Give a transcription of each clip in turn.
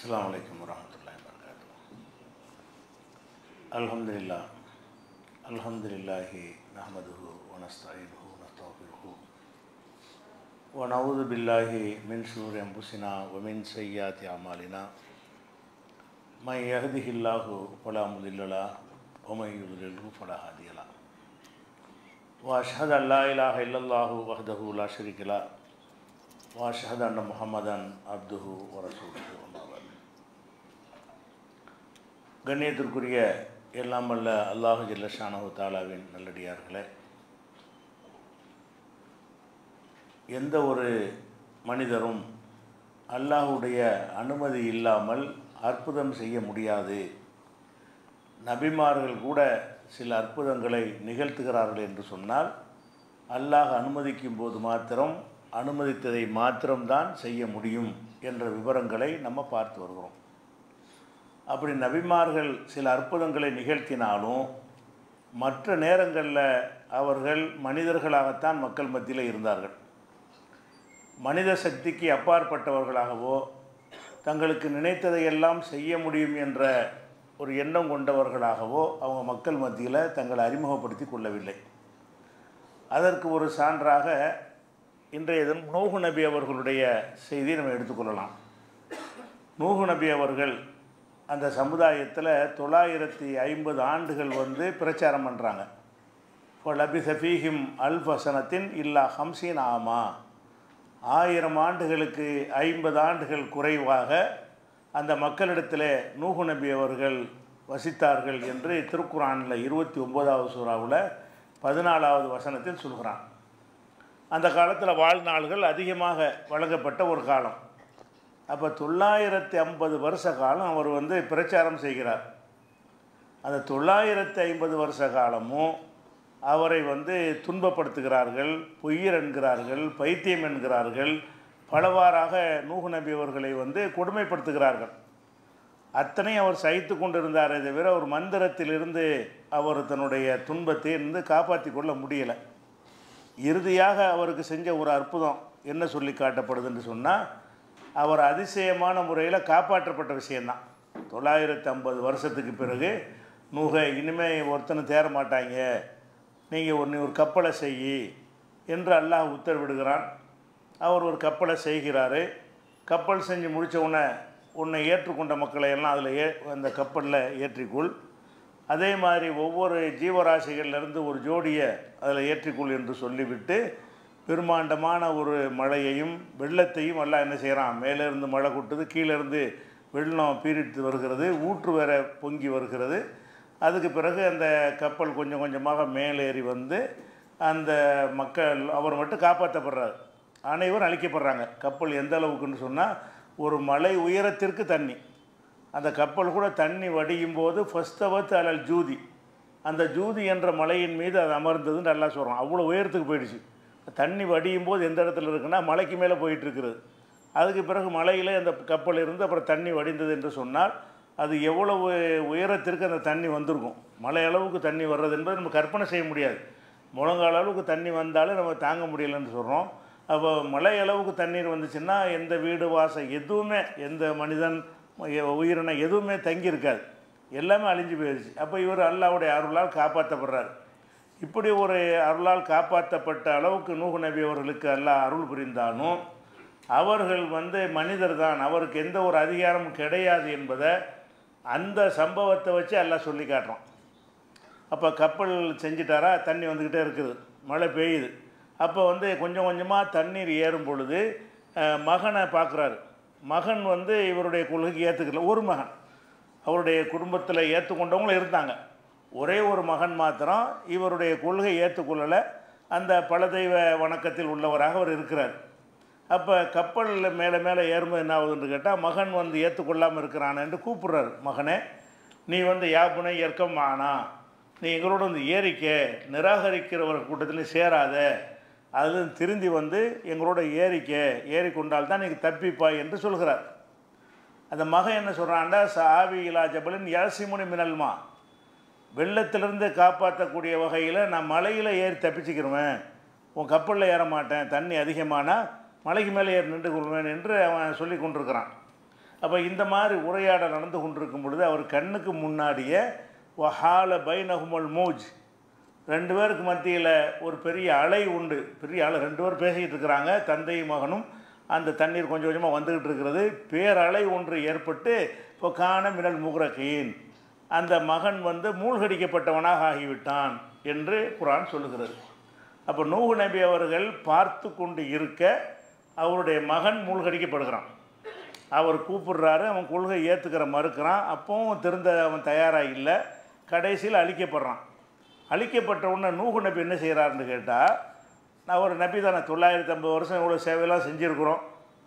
அஸ்லாம் வலைக்கம் வரமத்துல்லா வரகாத்து அலமதுல்லா அலமதுல்லாஹி நஹமதுஹு வனஸ்தாயிபு நஸ்தாபிருஹு ونعوذ بالله من شرور أنفسنا ومن سيئات أعمالنا من يهده الله فلا مضل له ومن يضلله فلا هادي له وأشهد أن لا إله إلا الله وحده لا شريك له وأشهد أن محمدا عبده ورسوله கண்ணியத்திற்குரிய எல்லாம் வல்ல அல்லாஹு ஜல்லஷானஹு தாலாவின் நல்லடியார்களே எந்த ஒரு மனிதரும் அல்லாஹுடைய அனுமதி இல்லாமல் அற்புதம் செய்ய முடியாது. நபிமார்கள் கூட சில அற்புதங்களை நிகழ்த்துகிறார்கள் என்று சொன்னால் அல்லாஹ் அனுமதிக்கும் போது மாத்திரம் அனுமதித்ததை மாத்திரம்தான் செய்ய முடியும் என்ற விவரங்களை நம்ம பார்த்து வருகிறோம். அப்படி நபிமார்கள் சில அற்புதங்களை நிகழ்த்தினாலும் மற்ற நேரங்களில் அவர்கள் மனிதர்களாகத்தான் மக்கள் மத்தியில் இருந்தார்கள். மனித சக்திக்கு அப்பாற்பட்டவர்களாகவோ தங்களுக்கு நினைத்ததையெல்லாம் செய்ய முடியும் என்ற ஒரு எண்ணம் கொண்டவர்களாகவோ அவங்க மக்கள் மத்தியில் தங்களை அறிமுகப்படுத்தி கொள்ளவில்லை. அதற்கு ஒரு சான்றாக இன்றைய தினம் நூகு நபி அவர்களுடைய செய்தியை நம்ம எடுத்துக்கொள்ளலாம் நூகு நபி அவர்கள் அந்த சமுதாயத்தில் தொள்ளாயிரத்தி ஐம்பது ஆண்டுகள் வந்து பிரச்சாரம் பண்ணுறாங்க இப்போ லபி சஃபீஹிம் அல் ஃபசனத்தின் இல்லா ஹம்சீன் ஆமா. ஆயிரம் ஆண்டுகளுக்கு ஐம்பது ஆண்டுகள் குறைவாக அந்த மக்களிடத்தில் நூகு நபி அவர்கள் வசித்தார்கள் என்று திருக்குறானில் இருபத்தி ஒம்போதாவது சூறாவில் பதினாலாவது வசனத்தில் சொல்கிறான். அந்த காலத்தில் வாழ்நாள்கள் அதிகமாக வழங்கப்பட்ட ஒரு காலம். அப்போ தொள்ளாயிரத்தி ஐம்பது வருஷ காலம் அவர் வந்து பிரச்சாரம் செய்கிறார். அந்த தொள்ளாயிரத்தி ஐம்பது வருஷ காலமும் அவரை வந்து துன்பப்படுத்துகிறார்கள் பொய்யர் என்கிறார்கள் பைத்தியம் என்கிறார்கள் பலவாறாக நூகு நபி அவர்களை வந்து கொடுமைப்படுத்துகிறார்கள். அத்தனை அவர் சகித்து கொண்டிருந்தாரே தவிர ஒரு மந்திரத்திலிருந்து அவர் தன்னுடைய துன்பத்தை இருந்து காப்பாற்றி கொள்ள முடியலை. இறுதியாக அவருக்கு செஞ்ச ஒரு அற்புதம் என்ன சொல்லி காட்டப்படுதுன்னு சொன்னால் அவர் அதிசயமான முறையில் காப்பாற்றப்பட்ட விஷயந்தான் தொள்ளாயிரத்தி ஐம்பது வருஷத்துக்கு பிறகு நூக இனிமேல் ஒருத்தனை தேர மாட்டாங்க. நீங்கள் ஒன்று ஒரு கப்பலை செய் என்று அல்லாஹ் உத்தரவிடுகிறான். அவர் ஒரு கப்பலை செய்கிறாரு. கப்பல் செஞ்சு முடித்த உடனே உன்னை ஏற்றுக்கொண்ட மக்களை எல்லாம் அதில் ஏ அந்த கப்பலில் ஏற்றிக்கொள். அதே மாதிரி ஒவ்வொரு ஜீவராசிகள்லேருந்து ஒரு ஜோடியை அதில் ஏற்றிக்கொள் என்று சொல்லிவிட்டு பெருமாண்டமான ஒரு மழையையும் வெள்ளத்தையும் எல்லாம் என்ன செய்கிறான் மேலேருந்து மழை கொட்டுது கீழேருந்து வெள்ளம் பீரிட்டு வருகிறது ஊற்று வேற பொங்கி வருகிறது. அதுக்கு பிறகு அந்த கப்பல் கொஞ்சம் கொஞ்சமாக மேலேறி வந்து அந்த மக்கள் அவர் மட்டும் காப்பாற்றப்படுறாரு அனைவரும் அழிக்கப்படுறாங்க. கப்பல் எந்த அளவுக்குன்னு சொன்னால் ஒரு மலை உயரத்திற்கு தண்ணி. அந்த கப்பல் கூட தண்ணி வடியும் போது ஃபஸ்தவத்து அலல் ஜூதி. அந்த ஜூதி என்ற மலையின் மீது அது அமர்ந்ததுன்னு நல்லா சொல்கிறோம் அவ்வளோ உயரத்துக்கு போயிடுச்சு. தண்ணி வடியும் போது எந்த இடத்துல இருக்குன்னா மலைக்கு மேலே போயிட்டுருக்குறது. அதுக்கு பிறகு மலையில் அந்த கப்பல் இருந்து அப்புறம் தண்ணி வடிந்தது என்று சொன்னால் அது எவ்வளவு உயரத்திற்கு அந்த தண்ணி வந்திருக்கும். மலை அளவுக்கு தண்ணி வர்றது என்பது நம்ம கற்பனை செய்ய முடியாது. முழங்கால அளவுக்கு தண்ணி வந்தாலும் நம்ம தாங்க முடியலைன்னு சொல்கிறோம் அப்போ மலை அளவுக்கு தண்ணீர் வந்துச்சுன்னா எந்த வீடு வாசம் எதுவுமே எந்த மனிதன் உயிரினம் எதுவுமே தங்கி இருக்காது. எல்லாமே அழிஞ்சு போயிடுச்சு அப்போ இவர் அல்லாவுடைய அருளால் காப்பாற்றப்படுறார். இப்படி ஒரு அருளால் காப்பாற்றப்பட்ட அளவுக்கு நூகு நபி அவர்களுக்கு எல்லாம் அருள் புரிந்தாலும் அவர்கள் வந்து மனிதர் தான் அவருக்கு எந்த ஒரு அதிகாரமும் கிடையாது என்பதை அந்த சம்பவத்தை வச்சு எல்லாம் சொல்லி காட்டுறோம் அப்போ கப்பல் செஞ்சிட்டாரா? தண்ணி வந்துக்கிட்டே இருக்குது. மழை பெய்யுது. அப்போ வந்து கொஞ்சம் கொஞ்சமாக தண்ணீர் ஏறும் பொழுது மகனை பார்க்குறாரு. மகன் வந்து இவருடைய கொள்கைக்கு ஏற்றுக்கல ஒரு மகன். அவருடைய குடும்பத்தில் ஏற்றுக்கொண்டவங்களும் இருந்தாங்க. ஒரே ஒரு மகன் மாத்திரம் இவருடைய கொள்கை ஏற்றுக்கொள்ளலை. அந்த பல தெய்வ வணக்கத்தில் உள்ளவராக அவர் இருக்கிறார். அப்போ கப்பலில் மேலே மேலே ஏறும்போது என்ன ஆகுதுன்னு கேட்டால் மகன் வந்து ஏற்றுக்கொள்ளாமல் இருக்கிறானேன்னு கூப்பிட்றாரு. மகனே நீ வந்து யாப்புனை ஏற்கமானா நீ எங்களோட வந்து ஏறிக்க நிராகரிக்கிறவர் கூட்டத்தில் சேராத. அது திருந்தி வந்து எங்களோட ஏறிக்க ஏறிக்கொண்டால் தான் நீங்கள் தப்பிப்பாய் என்று சொல்கிறார். அந்த மகன் என்ன சொல்கிறான்டா சாவி இலா ஜபலின் யாசிமுனி மினல்மா? வெள்ளத்திலிருந்து காப்பாற்றக்கூடிய வகையில் நான் மலையில் ஏறி தப்பிச்சுக்கிருவேன். உன் கப்பலில் ஏற மாட்டேன் தண்ணி அதிகமானால் மலைக்கு மேலே ஏறி நின்று கொள்வேன் என்று அவன் சொல்லி கொண்டிருக்கிறான். அப்போ இந்த மாதிரி உரையாடல் நடந்து கொண்டிருக்கும் பொழுது அவர் கண்ணுக்கு முன்னாடியே வஹால பைனஹுமல் மூஜ். ரெண்டு பேருக்கு மத்தியில் ஒரு பெரிய அலை உண்டு. பெரிய அலை ரெண்டு பேர் பேசிக்கிட்டு இருக்கிறாங்க தந்தையும் மகனும். அந்த தண்ணீர் கொஞ்சம் கொஞ்சமாக வந்துக்கிட்டு இருக்கிறது. பேரலை ஒன்று ஏற்பட்டு இப்போ காண மினல் முகரக்கீன் அந்த மகன் வந்து மூழ்கடிக்கப்பட்டவனாக ஆகிவிட்டான் என்று குரான் சொல்லுகிறது. அப்போ நூகு நபி அவர்கள் பார்த்து கொண்டு இருக்க அவருடைய மகன் மூழ்கடிக்கப்படுகிறான். அவர் கூப்பிடுறாரு அவன் கொள்கை ஏற்றுக்கிற மறுக்கிறான். அப்பவும் திருந்த அவன் தயாராக இல்லை. கடைசியில் அழிக்கப்படுறான். அழிக்கப்பட்ட உடனே நூகு நபி என்ன செய்கிறாருன்னு கேட்டால் நான் ஒரு நபி தானே தொள்ளாயிரத்தி ஐம்பது வருஷம் இவ்வளோ சேவையெல்லாம் செஞ்சுருக்குறோம்.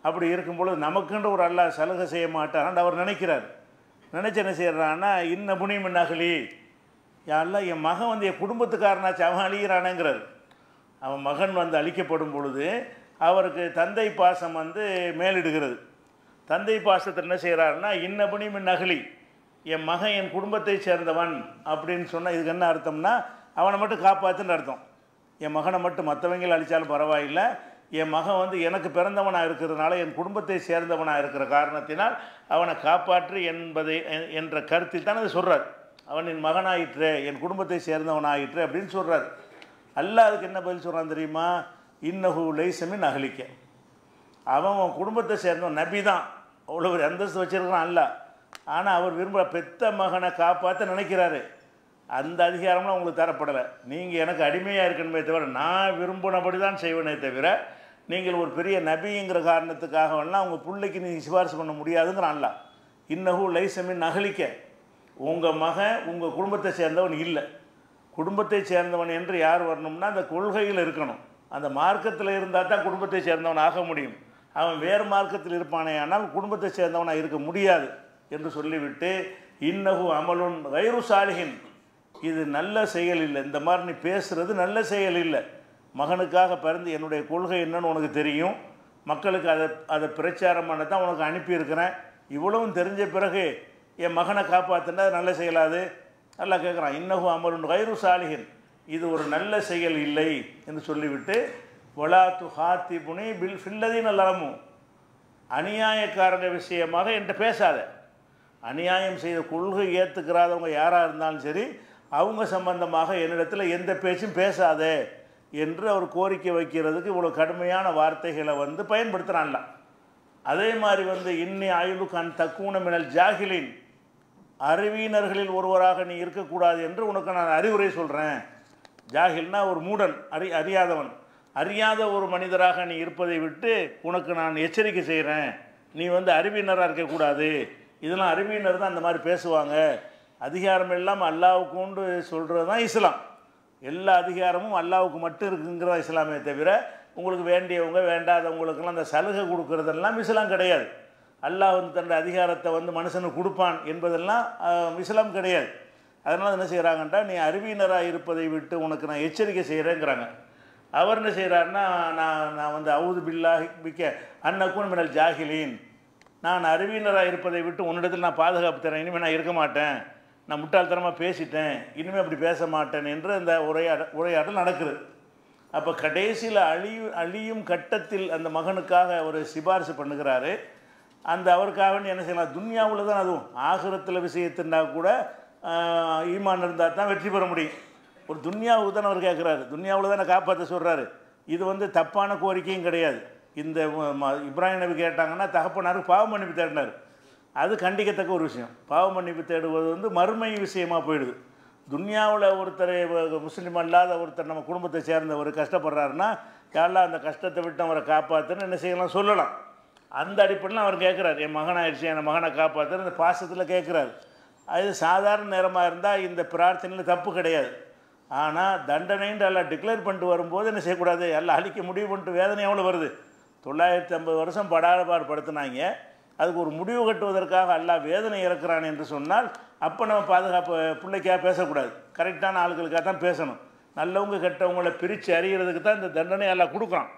அப்படி இருக்கும்பொழுது நமக்குன்ற ஒரு அல்லா சலுகை செய்ய மாட்டான்னு அவர் நினைக்கிறார். நினச்சி என்ன செய்கிறான்னா இன்ன புனிமின் நகலி யாரெல்லாம் என் மகன் வந்து என் குடும்பத்துக்காரனாச்சு அவன் அழிகிறானேங்கிறார் அவன் மகன் வந்து அழிக்கப்படும் பொழுது அவருக்கு தந்தை பாசம் வந்து மேலிடுகிறது. தந்தை பாசத்தை என்ன செய்கிறாருன்னா இன்ன புனிமின் நகலி என் மகன் என் குடும்பத்தை சேர்ந்தவன் அப்படின்னு சொன்னால் இதுக்கு என்ன அர்த்தம்னா அவனை மட்டும் காப்பாற்றுன்னு அர்த்தம். என் மகனை மட்டும் மற்றவங்களை அழித்தாலும் பரவாயில்லை. என் மகன் வந்து எனக்கு பிறந்தவனாக இருக்கிறதுனால என் குடும்பத்தை சேர்ந்தவனாக இருக்கிற காரணத்தினால் அவனை காப்பாற்று என்பதை என்ற கருத்தில் தான் அதை சொல்கிறார் அவன் என் மகனாயிற்று என் குடும்பத்தை சேர்ந்தவனாயிற்று அப்படின்னு சொல்கிறார் அல்லாஹ் அதுக்கு என்ன பதில் சொல்கிறான் தெரியுமா? இன்னகு லைசமின் அகலிக்க அவன் அவன் குடும்பத்தை சேர்ந்தவன் நபி தான். அவ்வளோ ஒரு அந்தஸ்து வச்சுருக்கிறான் அல்ல ஆனால் அவர் விரும்புகிற பெத்த மகனை காப்பாற்ற நினைக்கிறாரு. அந்த அதிகாரம்லாம் உங்களுக்கு தரப்படலை. நீங்கள் எனக்கு அடிமையாக இருக்கணுமே தவிர நான் விரும்பினபடி தான் செய்வேனே தவிர நீங்கள் ஒரு பெரிய நபிங்கிற காரணத்துக்காக வேணால் உங்கள் பிள்ளைக்கு நீங்கள் சிபாரிசு பண்ண முடியாதுங்கிறான்ல. இன்னஹு லைசமின் நகலிக்க உங்கள் மகன் உங்கள் குடும்பத்தை சேர்ந்தவன் இல்லை. குடும்பத்தை சேர்ந்தவன் என்று யார் வரணும்னா அந்த கொள்கையில் இருக்கணும். அந்த மார்க்கத்தில் இருந்தால் தான் குடும்பத்தை சேர்ந்தவன் ஆக முடியும். அவன் வேறு மார்க்கத்தில் இருப்பானே ஆனால் குடும்பத்தை சேர்ந்தவனாக இருக்க முடியாது என்று சொல்லிவிட்டு இன்னகு அமலுன் வைரு சாலிகின் இது நல்ல செயல் இல்லை. இந்த மாதிரி நீ பேசுகிறது நல்ல செயல் இல்லை. மகனுக்காக பிறந்து என்னுடைய கொள்கை என்னன்னு உனக்கு தெரியும். மக்களுக்கு அதை அதை பிரச்சாரம் பண்ண தான் உனக்கு அனுப்பியிருக்கிறேன். இவ்வளவும் தெரிஞ்ச பிறகு என் மகனை காப்பாற்றினா அது நல்ல செயலாது. நல்லா கேட்குறான் இன்னகு அமருன் கைரு சாலிகன் இது ஒரு நல்ல செயல் இல்லை என்று சொல்லிவிட்டு வலாத்து ஹாத்தி புனி பில் ஃபில்லதின் அல்லாமும் அநியாயக்காரங்க விஷயமாக என்கிட்ட பேசாத. அநியாயம் செய்த கொள்கை ஏற்றுக்கிறாதவங்க யாராக இருந்தாலும் சரி அவங்க சம்பந்தமாக என்னிடத்தில் எந்த பேச்சும் பேசாதே. என்று அவர் கோரிக்கை வைக்கிறதுக்கு இவ்வளோ கடுமையான வார்த்தைகளை வந்து பயன்படுத்துகிறான்ல அதே மாதிரி வந்து இன்னி ஆயுளு கண் தக்கூன மினல் ஜாகிலின். அறிவியினர்களில் ஒருவராக நீ இருக்கக்கூடாது என்று உனக்கு நான் அறிவுரை சொல்கிறேன் ஜாகில்னா ஒரு மூடன் அறி அறியாதவன். அறியாத ஒரு மனிதராக நீ இருப்பதை விட்டு உனக்கு நான் எச்சரிக்கை செய்கிறேன் நீ வந்து அறிவியினராக இருக்கக்கூடாது. இதெல்லாம் அறிவியினர் தான் அந்த மாதிரி பேசுவாங்க. அதிகாரம் எல்லாம் அல்லாவுக்கு உண்டு சொல்கிறது தான் இஸ்லாம். எல்லா அதிகாரமும் அல்லாவுக்கு மட்டும் இருக்குங்கிறதா இஸ்லாமே தவிர உங்களுக்கு வேண்டியவங்க வேண்டாதவங்களுக்கெல்லாம் அந்த சலுகை கொடுக்கறதெல்லாம் இஸ்லாம் கிடையாது. அல்லாஹ் வந்து தன்னுடைய அதிகாரத்தை வந்து மனுஷனுக்கு கொடுப்பான் என்பதெல்லாம் இஸ்லாம் கிடையாது. அதனால் என்ன செய்கிறாங்கன்றா நீ அறிவியினராக இருப்பதை விட்டு உனக்கு நான் எச்சரிக்கை செய்கிறேங்கிறாங்க அவர் என்ன செய்கிறாருன்னா நான் நான் வந்து அவுது பில்லாஹி மிக்க அன்னக்கும் மினல் ஜாகிலீன் நான் அறிவியினராக இருப்பதை விட்டு உன்னிடத்தில் நான் பாதுகாப்பு தரேன் இனிமேல் நான் இருக்க மாட்டேன். நான் முட்டாள்தனமாக பேசிட்டேன் இனிமேல் அப்படி பேச மாட்டேன் என்று அந்த உரையாட உரையாடல் நடக்குது. அப்போ கடைசியில் அழியும் அழியும் கட்டத்தில் அந்த மகனுக்காக ஒரு சிபாரிசு பண்ணுகிறாரு. அந்த அவருக்காக வேண்டி என்ன செய்யலாம்? துன்யாவில் தான் அதுவும். ஆகிரத்தில் விஷயத்துனா கூட ஈமான் இருந்தால் தான் வெற்றி பெற முடியும். ஒரு துன்யாவுக்கு தான் அவர் கேட்குறாரு துன்யாவில் தானே காப்பாற்ற சொல்கிறாரு இது வந்து தப்பான கோரிக்கையும் கிடையாது. இந்த ம- இப்ராஹிம் நபி கேட்டாங்கன்னா தகப்பனாருக்கு பாவம் அனுப்பி தேடினார் அது கண்டிக்கத்தக்க ஒரு விஷயம். பாவ மன்னிப்பு தேடுவது வந்து மறுமை விஷயமா போயிடுது. துன்யாவில் ஒருத்தர் முஸ்லீம் அல்லாத ஒருத்தர் நம்ம குடும்பத்தை சேர்ந்தவர் கஷ்டப்படுறாருன்னா யாரெல்லாம் அந்த கஷ்டத்தை விட்டு அவரை காப்பாற்றுன்னு என்ன செய்யலாம் சொல்லலாம். அந்த அடிப்படையில் அவர் கேட்குறாரு என் மகனாயிடுச்சு என் மகனை காப்பாற்றுன்னு அந்த பாசத்தில் கேட்குறாரு அது சாதாரண நேரமாக இருந்தால் இந்த பிரார்த்தனையில் தப்பு கிடையாது. ஆனால் தண்டனைன்ற எல்லாம் டிக்ளேர் பண்ணிட்டு வரும்போது என்ன செய்யக்கூடாது? எல்லாம் அழிக்க முடிவு பண்ணிட்டு வேதனை எவ்வளோ வருது? தொள்ளாயிரத்தி ஐம்பது வருஷம் படாத பாடுபடுத்தினாங்க அதுக்கு ஒரு முடிவு கட்டுவதற்காக அல்லாஹ் வேதனை இறக்குறான் என்று சொன்னால் அப்போ நம்ம பாதுகாப்பு பிள்ளைக்காக பேசக்கூடாது. கரெக்டான ஆளுகளுக்காக தான் பேசணும். நல்லவங்க கெட்டவங்களை பிரித்து அறிகிறதுக்கு தான் இந்த தண்டனை எல்லாம் கொடுக்குறான்.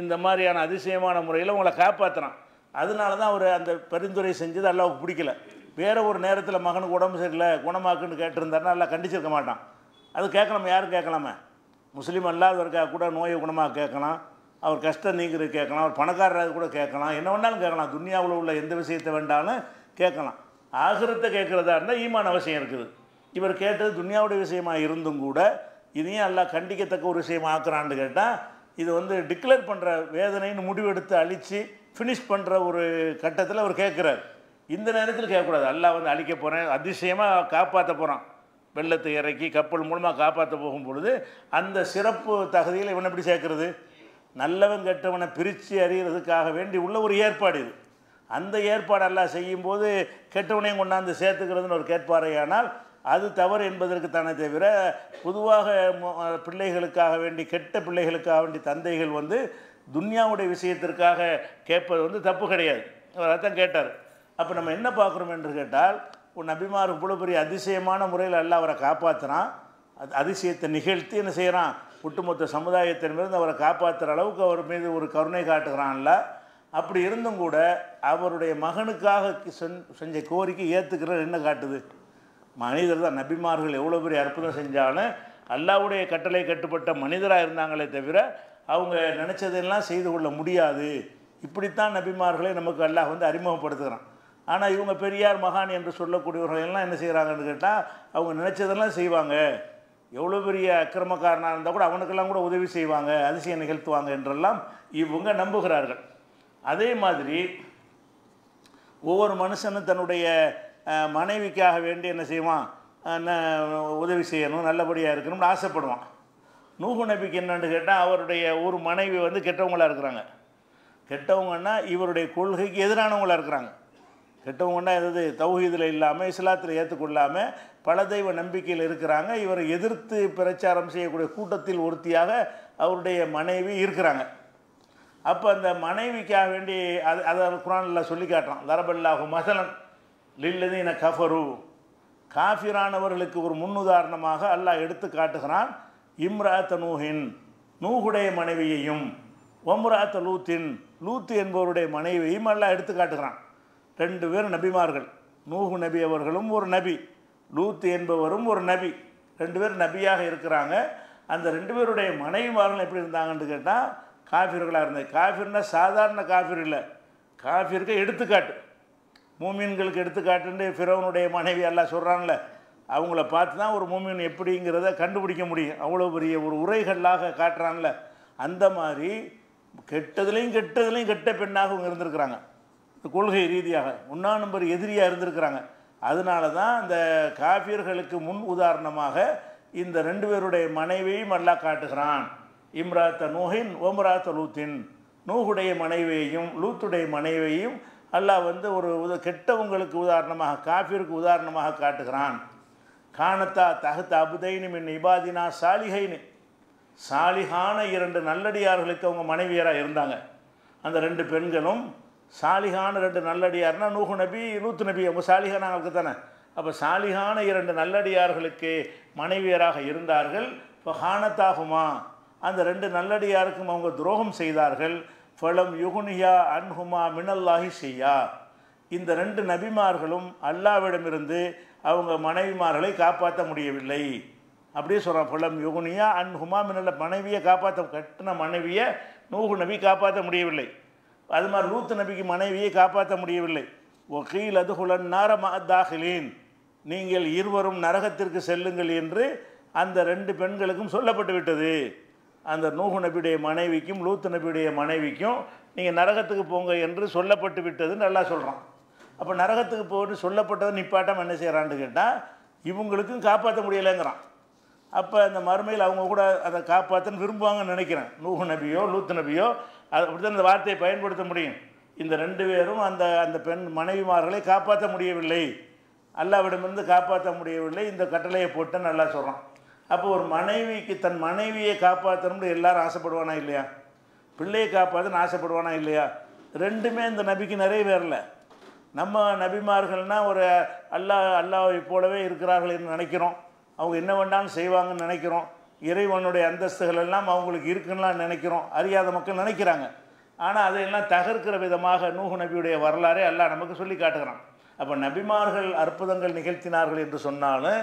இந்த மாதிரியான அதிசயமான முறையில் உங்களை காப்பாற்றுறான் அதனால தான் அவர் அந்த பரிந்துரை செஞ்சது அல்லாவுக்கு பிடிக்கல. வேறு ஒரு நேரத்தில் மகனுக்கு உடம்பு சரியில்லை குணமாக்குன்னு கேட்டிருந்தாருன்னா எல்லாம் கண்டிச்சிருக்க மாட்டான். அது கேட்கலாம்? யாரும் கேட்கலாமே? முஸ்லீம் அல்லாதவருக்காக கூட நோயை குணமாக கேட்கலாம். அவர் கஷ்டம் நீங்கிறது கேட்கலாம் அவர் பணக்காரராக கூட கேட்கலாம் என்ன வேணாலும் கேட்கலாம் துனியாவில் உள்ள எந்த விஷயத்தை வேண்டாலும் கேட்கலாம். ஆகிரத்தை கேட்குறதா இருந்தால் ஈமான் அவசியம் இருக்குது. இவர் கேட்டது துன்யாவுடைய விஷயமாக இருந்தும் கூட இதையும் எல்லாம் கண்டிக்கத்தக்க ஒரு விஷயமா ஆக்குறான்னு கேட்டால் இது வந்து டிக்ளேர் பண்ணுற வேதனைன்னு முடிவெடுத்து அழித்து ஃபினிஷ் பண்ணுற ஒரு கட்டத்தில் அவர் கேட்குறாரு. இந்த நேரத்தில் கேட்கக்கூடாது. எல்லாம் வந்து அழிக்க போகிறேன் அதிசயமாக காப்பாற்ற போகிறான் வெள்ளத்தை இறக்கி கப்பல் மூலமாக காப்பாற்ற போகும் பொழுது அந்த சிறப்பு தகுதியில் இவன் எப்படி சேர்க்குறது? நல்லவன் கெட்டவனை பிரித்து அறிகிறதுக்காக வேண்டி உள்ள ஒரு ஏற்பாடு இது. அந்த ஏற்பாடு எல்லாம் செய்யும்போது கெட்டவனையும் கொண்டாந்து சேர்த்துக்கிறதுன்னு ஒரு கேட்பாரையானால் அது தவறு என்பதற்கு தானே தவிர பொதுவாக பிள்ளைகளுக்காக வேண்டி கெட்ட பிள்ளைகளுக்காக வேண்டி தந்தைகள் வந்து துன்யாவுடைய விஷயத்திற்காக கேட்பது வந்து தப்பு கிடையாது. அவர் அதான் கேட்டார். அப்போ நம்ம என்ன பார்க்குறோம் என்று கேட்டால் ஒரு நபிமார் இவ்வளோ பெரிய அதிசயமான முறையில் எல்லாம் அவரை காப்பாற்றுறான் அது அதிசயத்தை நிகழ்த்தி என்ன செய்கிறான் ஒட்டுமொத்த சமுதாயத்திலிருந்து அவரை காப்பாற்றுற அளவுக்கு அவர் மீது ஒரு கருணை காட்டுகிறான்ல. அப்படி இருந்தும் கூட அவருடைய மகனுக்காக செஞ்ச கோரிக்கை ஏற்றுக்கிற என்ன காட்டுது? மனிதர் தான். நபிமார்கள் எவ்வளோ பெரிய அற்புதம் செஞ்சாலும் அல்லாவுடைய கட்டளை கட்டுப்பட்ட மனிதராக இருந்தாங்களே தவிர அவங்க நினச்சதெல்லாம் செய்து கொள்ள முடியாது. இப்படித்தான் நபிமார்களை நமக்கு அல்லாஹ் வந்து அறிமுகப்படுத்துகிறான். ஆனால் இவங்க பெரியார் மகான் என்று சொல்லக்கூடியவர்கள் எல்லாம் என்ன செய்கிறாங்கன்னு கேட்டால் அவங்க நினச்சதெல்லாம் செய்வாங்க. எவ்வளோ பெரிய அக்கிரமக்காரனாக இருந்தால் கூட அவனுக்கெல்லாம் கூட உதவி செய்வாங்க அதிசயம் நிகழ்த்துவாங்க என்றெல்லாம் இவங்க நம்புகிறார்கள். அதே மாதிரி ஒவ்வொரு மனுஷனும் தன்னுடைய மனைவிக்காக வேண்டி என்ன செய்வான்? என்ன உதவி செய்யணும் நல்லபடியாக இருக்கணும்னு ஆசைப்படுவான். நூகு நபிக்கு என்னென்னு கேட்டால் அவருடைய ஒரு மனைவி வந்து கெட்டவங்களா இருக்கிறாங்க. கெட்டவங்கன்னா இவருடைய கொள்கைக்கு எதிரானவங்களா இருக்கிறாங்க. கெட்டவங்கன்னா எதாவது தௌஹீதில் இல்லாமல் இஸ்லாத்தில் ஏற்றுக்கொள்ளாமல் பல தெய்வ நம்பிக்கையில் இருக்கிறாங்க. இவரை எதிர்த்து பிரச்சாரம் செய்யக்கூடிய கூட்டத்தில் ஒருத்தியாக அவருடைய மனைவி இருக்கிறாங்க. அப்போ அந்த மனைவிக்காக வேண்டி அது அதை குரானில் சொல்லி காட்டுறான். தரபல்லாஹு மசலன் லில்லதீன கஃபரு. காஃபிரானவர்களுக்கு ஒரு முன்னுதாரணமாக அல்லாஹ் எடுத்து காட்டுகிறான். இம்ராத்த நூஹின் நூகுடைய மனைவியையும் ஒம்ராத்த லூத்தின் லூத்து என்பவருடைய மனைவியையும் அல்லாஹ் எடுத்து காட்டுகிறான். ரெண்டு பேர் நபிமார்கள். நூகு நபி அவர்களும் ஒரு நபி. லூத்து என்பவரும் ஒரு நபி. ரெண்டு பேர் நபியாக இருக்கிறாங்க. அந்த ரெண்டு பேருடைய மனைவிமார்கள் எப்படி இருந்தாங்கன்னு கேட்டால் காஃபிர்களாக இருந்தது. காஃபிர்னால் சாதாரண காஃபிர் இல்லை. காஃபிற்கு எடுத்துக்காட்டு. மூமின்களுக்கு எடுத்துக்காட்டுன்னு ஃபிரௌனுடைய மனைவி எல்லாம் சொல்கிறான்ல அவங்கள பார்த்து தான் ஒரு மூமின் எப்படிங்கிறத கண்டுபிடிக்க முடியும். அவ்வளோ பெரிய ஒரு உரைகளாக காட்டுறான்ல அந்த மாதிரி கெட்டதுலேயும் கெட்டதுலேயும் கெட்ட பெண்ணாக அவங்க இருந்திருக்கிறாங்க. கொள்கை ரீதியாக. ஒன்றா நம்பர் எதிரியாக இருந்திருக்கிறாங்க. அதனால தான் அந்த காபியர்களுக்கு முன் உதாரணமாக இந்த ரெண்டு பேருடைய மனைவியையும் அல்லாஹ் காட்டுகிறான். இம்ராத்த நூஹின் ஓம்ராத்த லூத்தின். நூஹுடைய மனைவியையும் லூத்துடைய மனைவியையும் அல்லாஹ் வந்து ஒரு உத கெட்டவங்களுக்கு உதாரணமாக காஃபிற்கு உதாரணமாக காட்டுகிறான். காணத்தா தகுத்த அபுதைனு மின் இபாதினா சாலிகைன்னு சாலிகான இரண்டு நல்லடியார்களுக்கு அவங்க மனைவியராக இருந்தாங்க. அந்த ரெண்டு பெண்களும் சாலிகான ரெண்டு நல்லடியார்னா நூஹு நபி லூத்து நபி அவங்க சாலிகானாங்களுக்கு தானே அப்போ சாலிகான இரண்டு நல்லடியார்களுக்கு மனைவியராக இருந்தார்கள். இப்போ ஹானத்தாகுமா? அந்த ரெண்டு நல்லடியாருக்கும் அவங்க துரோகம் செய்தார்கள். ஃபலம் யுகுனியா அன்ஹுமா மினல்லாஹி செய்யா இந்த ரெண்டு நபிமார்களும் அல்லாவிடமிருந்து அவங்க மனைவிமார்களை காப்பாற்ற முடியவில்லை. அப்படியே சொல்கிறான் ஃபலம் யுகுனியா அன்ஹுமா மினல்ல மனைவியை காப்பாற்ற கட்டின மனைவியை நூகு நபி காப்பாற்ற முடியவில்லை. அது மாதிரி லூத்து நபிக்கு மனைவியை காப்பாற்ற முடியவில்லை. ஒகீல் அதுகுலன் நாரமா தாஹிலீன் நீங்கள் இருவரும் நரகத்திற்கு செல்லுங்கள் என்று அந்த ரெண்டு பெண்களுக்கும் சொல்லப்பட்டு விட்டது. அந்த நூகு நபியுடைய மனைவிக்கும் லூத்து நபியுடைய மனைவிக்கும் நீங்கள் நரகத்துக்கு போங்க என்று சொல்லப்பட்டு விட்டது நல்லா சொல்கிறான் அப்போ நரகத்துக்கு போட்டு சொல்லப்பட்டதை நிப்பாட்டம் என்ன செய்கிறான்னு கேட்டால் இவங்களுக்கும் காப்பாற்ற முடியலைங்கிறான். அப்போ அந்த மறுமையில் அவங்க கூட அதை காப்பாற்றன்னு விரும்புவாங்கன்னு நினைக்கிறேன். நூஹு நபியோ லூத்து நபியோ அது அப்படி தான் அந்த வார்த்தையை பயன்படுத்த முடியும். இந்த ரெண்டு பேரும் அந்த அந்த பெண் மனைவிமார்களை காப்பாற்ற முடியவில்லை. அல்லாவிடமிருந்து காப்பாற்ற முடியவில்லை. இந்த கட்டளையை போட்டு நல்லா சொல்கிறான் அப்போ ஒரு மனைவிக்கு தன் மனைவியை காப்பாற்றணும்னு எல்லாரும் ஆசைப்படுவானா இல்லையா? பிள்ளையை காப்பாற்றன்னு ஆசைப்படுவானா இல்லையா? ரெண்டுமே இந்த நபிக்கு நிறைவேறல. நம்ம நபிமார்கள்னால் ஒரு அல்லாஹ் அல்லாஹை போலவே இருக்கிறார்கள் என்று நினைக்கிறோம். அவங்க என்ன வேண்டாலும் செய்வாங்கன்னு நினைக்கிறோம். இறைவனுடைய அந்தஸ்துகள் எல்லாம் அவங்களுக்கு இருக்குன்னுலாம் நினைக்கிறோம். அறியாத மக்கள் நினைக்கிறாங்க. ஆனால் அதையெல்லாம் தகர்க்கிற விதமாக நூஹு நபியுடைய வரலாறே எல்லாம் நமக்கு சொல்லி காட்டுகிறான். அப்போ நபிமார்கள் அற்புதங்கள் நிகழ்த்தினார்கள் என்று சொன்னாலும்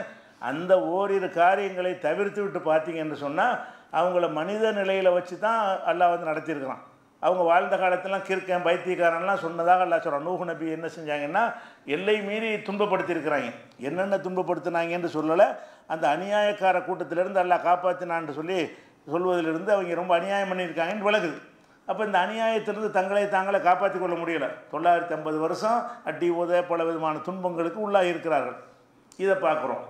அந்த ஓரிரு காரியங்களை தவிர்த்து விட்டு பார்த்தீங்க என்று சொன்னால் அவங்கள மனித நிலையில் வச்சு தான் அல்லாஹ் வந்து நடத்தியிருக்கிறான். அவங்க வாழ்ந்த காலத்திலாம் கிறுக்கன் பைத்தியக்காரன்லாம் சொன்னதாக அல்லா சொல்கிறான் நூஹு நபி என்ன செஞ்சாங்கன்னா எல்லை மீறி துன்பப்படுத்தியிருக்கிறாங்க. என்னென்ன துன்பப்படுத்தினாங்கன்னு சொல்லலை. அந்த அநியாயக்கார கூட்டத்திலேருந்து எல்லாம் காப்பாற்றினான்னு சொல்லி சொல்வதிலிருந்து அவங்க ரொம்ப அநியாயம் பண்ணியிருக்காங்கன்னு விலகுது அப்போ இந்த அநியாயத்திலிருந்து தங்களை தாங்களே காப்பாற்றிக் கொள்ள முடியலை. தொள்ளாயிரத்தி ஐம்பது வருஷம் அட்டி உத பல விதமான துன்பங்களுக்கு உள்ளாகி இருக்கிறார்கள். இதை பார்க்குறோம்.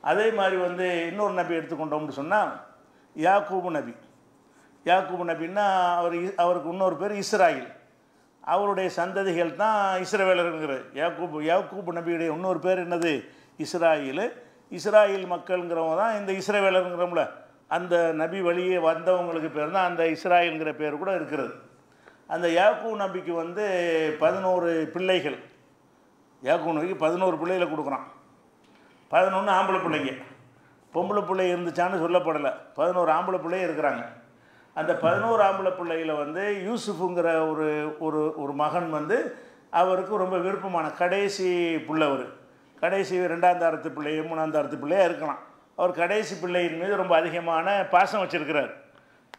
அதே மாதிரி வந்து இன்னொரு நபி எடுத்துக்கொண்டோம்னு சொன்னால் யாக்கூபு நபி. யாக்கூபு நபின்னா அவர் அவருக்கு இன்னொரு பேர் இஸ்ராயில். அவருடைய சந்ததிகள் தான் இஸ்ரவேலருங்கிறது யாக்கூபு யாக்கூபு நபியுடைய இன்னொரு பேர் என்னது? இஸ்ராயில். இஸ்ராயில் மக்கள்ங்கிறவங்க தான் இந்த இஸ்ரவேலருங்கிறோம்ல. அந்த நபி வழியே வந்தவங்களுக்கு பேர் தான் அந்த இஸ்ராயல்ங்கிற பேர் கூட இருக்கிறது. அந்த யாக்கூ நபிக்கு வந்து பதினோரு பிள்ளைகள். யாக்கூ நபிக்கு பதினோரு பிள்ளைகளை கொடுக்குறான். பதினொன்று ஆம்பளை பிள்ளைங்க. பொம்பளை பிள்ளை இருந்துச்சான்னு சொல்லப்படலை. பதினோரு ஆம்பளை பிள்ளையே இருக்கிறாங்க. அந்த பதினோரு ஆம்பளை பிள்ளைகளை வந்து யூசுஃபுங்கிற ஒரு ஒரு ஒரு மகன் வந்து அவருக்கு ரொம்ப விருப்பமான கடைசி பிள்ளவர் கடைசி ரெண்டாம் தாரத்து பிள்ளையோ மூணாம் தாரத்து பிள்ளையாக இருக்கலாம். அவர் கடைசி பிள்ளையின் மீது ரொம்ப அதிகமான பாசம் வச்சுருக்கிறார்.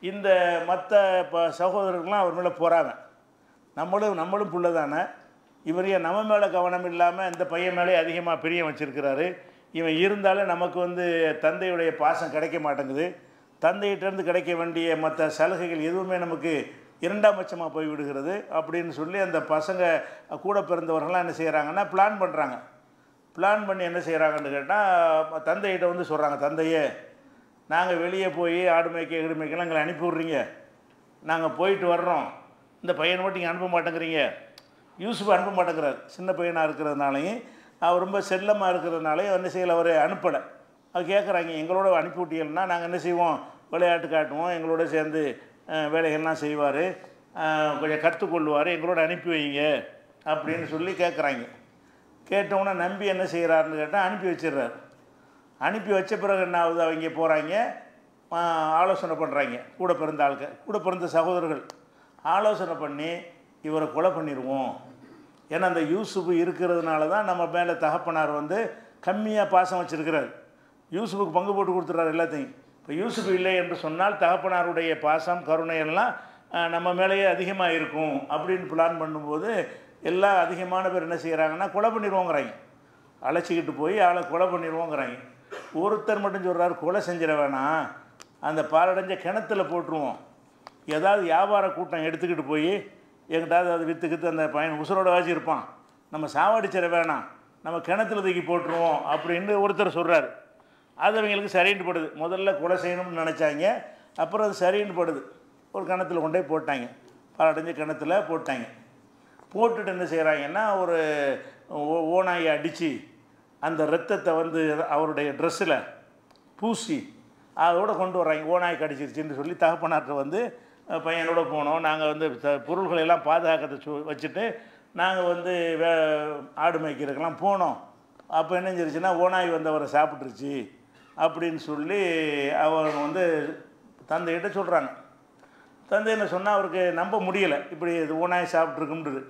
இந்த மற்ற ப சகோதரர்கள்லாம் அவர் மேலே போகிறாங்க நம்மளும் நம்மளும் பிள்ளை தானே. இவர் ஏன் நம்ம மேலே கவனம் இல்லாமல் இந்த பையன் மேலே அதிகமாக பிரியம் வச்சுருக்கிறாரு. இவன் இருந்தாலும் நமக்கு வந்து தந்தையுடைய பாசம் கிடைக்க மாட்டேங்குது. தந்தையிட்டேருந்து கிடைக்க வேண்டிய மற்ற சலுகைகள் எதுவுமே நமக்கு இரண்டாம் பட்சமாக போய் விடுகிறது அப்படின்னு சொல்லி அந்த பசங்க கூட பிறந்தவர்கள்லாம் என்ன செய்கிறாங்கன்னா பிளான் பண்ணுறாங்க பிளான் பண்ணி என்ன செய்கிறாங்கன்னு கேட்டால் தந்தையிட்ட வந்து சொல்கிறாங்க தந்தையே நாங்கள் வெளியே போய் ஆடு மேய்க்க ஈடு மேய்க்கலாம் எங்களை அனுப்பி விட்றீங்க. நாங்கள் போயிட்டு வர்றோம். இந்த பையனை மட்டும் இங்கே அனுப்ப மாட்டேங்கிறீங்க. யூசுஃப் அனுப்ப மாட்டேங்கிறார். சின்ன பையனாக இருக்கிறதுனாலையும் அவர் ரொம்ப செல்லமாக இருக்கிறதுனாலையும் என்ன செய்யலை அவர் அனுப்பலை. அது கேட்குறாங்க எங்களோட அனுப்பி விட்டீங்கன்னா நாங்கள் என்ன செய்வோம்? விளையாட்டு காட்டுவோம் எங்களோட சேர்ந்து வேலைகள்லாம் செய்வார். கொஞ்சம் கற்றுக்கொள்வார் எங்களோட அனுப்பி வைங்க அப்படின்னு சொல்லி கேட்குறாங்க கேட்டவுடனே நம்பி என்ன செய்கிறாருன்னு கேட்டால் அனுப்பி வச்சிடுறாரு அனுப்பி வச்ச பிறகு என்ன ஆகுது அவங்க போகிறாங்க ஆலோசனை பண்ணுறாங்க கூட பிறந்த ஆளுக்கு கூட பிறந்த சகோதரர்கள். ஆலோசனை பண்ணி இவரை கொலை பண்ணிடுவோம் ஏன்னா அந்த யூசுப் இருக்கிறதுனால தான் நம்ம மேலே தகப்பனார் வந்து கம்மியாக பாசம் வச்சுருக்கிறார். யூசுஃபுக்கு பங்கு போட்டு கொடுத்துட்றாரு எல்லாத்தையும். இப்போ யூசுப் இல்லை என்று சொன்னால் தகப்பனாருடைய பாசம் கருணை எல்லாம் நம்ம மேலேயே அதிகமாக இருக்கும் அப்படின்னு பிளான் பண்ணும்போது எல்லாம் அதிகமான பேர் என்ன செய்கிறாங்கன்னா கொலை பண்ணிடுவோங்கிறாங்க. அழைச்சிக்கிட்டு போய் ஆளை கொலை பண்ணிடுவோங்கிறாங்க. ஒருத்தர் மட்டும் சொல்கிறார் கொலை செஞ்சிட வேணாம். அந்த பாலடைஞ்ச கிணத்துல போட்டுருவோம். ஏதாவது வியாபார கூட்டம் எடுத்துக்கிட்டு போய் எங்கிட்டாவது அதை விற்றுக்கிட்டு அந்த பையன் உசுரோட வாசி இருப்பான். நம்ம சாவடிச்சிட வேணாம். நம்ம கிணத்துல தூக்கி போட்டுருவோம். அப்படின்னு ஒருத்தர் சொல்கிறார் அது அவங்களுக்கு சரின்னு படுது முதல்ல கொலை செய்யணும்னு நினச்சாங்க. அப்புறம் அது சரின்னு படுது ஒரு கிணத்துல கொண்டு போய் போட்டாங்க. பாலடைஞ்ச கிணத்துல போட்டாங்க. போட்டுட்டு என்ன செய்கிறாங்கன்னா ஒரு ஓ- அடித்து அந்த ரத்தத்தை வந்து அவருடைய ட்ரெஸ்ஸில் பூசி அதோட கொண்டு வர்றாங்க. ஓனாய் கடிச்சிருச்சுன்னு சொல்லி தகப்பனார்ட்ட வந்து பையனோட போனோம். நாங்கள் வந்து பொருள்களை எல்லாம் பாதுகாக்கத்தை சு வச்சுட்டு நாங்கள் வந்து வே ஆடு மேய்க்கிறதுக்கெல்லாம் போனோம். அப்போ என்ன செஞ்சிருச்சுன்னா ஓனாய் வந்து அவரை சாப்பிட்ருச்சு அப்படின்னு சொல்லி அவங்க வந்து தந்தைகிட்ட சொல்கிறாங்க தந்தை என்ன சொன்னால் அவருக்கு நம்ப முடியலை. இப்படி இது ஓனாய் சாப்பிட்ருக்குன்றது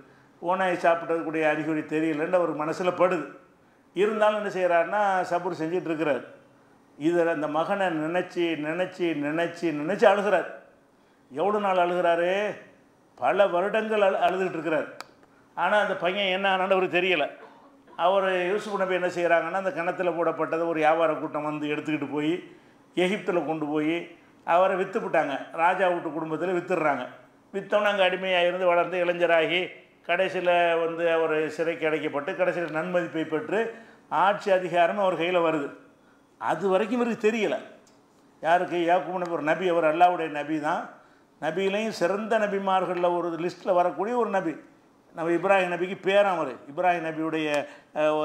ஓனாய் சாப்பிட்டதுக்குடைய அறிகுறி தெரியலன்னு அவர் மனசில் படுது. இருந்தாலும் என்ன செய்கிறாருன்னா சபுர் செஞ்சிட்ருக்கிறார். இதில் அந்த மகனை நினச்சி நினச்சி நினச்சி நினச்சி அழுகிறார். எவ்வளோ நாள் அழுகிறாரு? பல வருடங்கள் அழு அழுதுகிட்டு இருக்கிறார் ஆனால் அந்த பையன் என்ன ஆனான்னு அவருக்கு தெரியலை. அவர் யூசுப் நபி என்ன செய்கிறாங்கன்னா அந்த கிணத்துல போடப்பட்டதை ஒரு வியாபார கூட்டம் வந்து எடுத்துக்கிட்டு போய் எகிப்தில் கொண்டு போய் அவரை விற்றுப்பிட்டாங்க ராஜா வீட்டு குடும்பத்தில் வித்துடுறாங்க. விற்றோன்னு அங்கே அடிமையாக இருந்து வளர்ந்து இளைஞராகி கடைசியில் வந்து அவர் சிறைக்கு அடைக்கப்பட்டு கடைசியில் நன்மதிப்பை பெற்று ஆட்சி அதிகாரம் அவர் கையில் வருது. அது வரைக்கும் இவருக்கு தெரியலை. யாருக்கு? யாக்கூப் நபி ஒரு நபி. அவர் அல்லாவுடைய நபி தான் நபியிலையும் சிறந்த நபிமார்களில் ஒரு லிஸ்ட்டில் வரக்கூடிய ஒரு நபி. நம்ம இப்ராஹிம் நபிக்கு பேரான் அவர். இப்ராஹிம் நபியுடைய